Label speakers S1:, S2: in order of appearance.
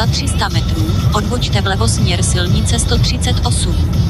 S1: za 300 metrů, odbočte vlevo směr silnice 138.